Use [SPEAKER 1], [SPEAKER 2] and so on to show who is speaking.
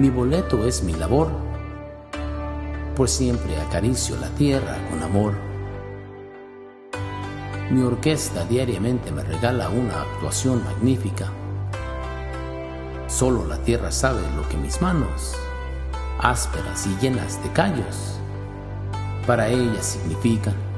[SPEAKER 1] Mi boleto es mi labor, pues siempre acaricio la tierra con amor. Mi orquesta diariamente me regala una actuación magnífica. Solo la tierra sabe lo que mis manos, ásperas y llenas de callos, para ella significan.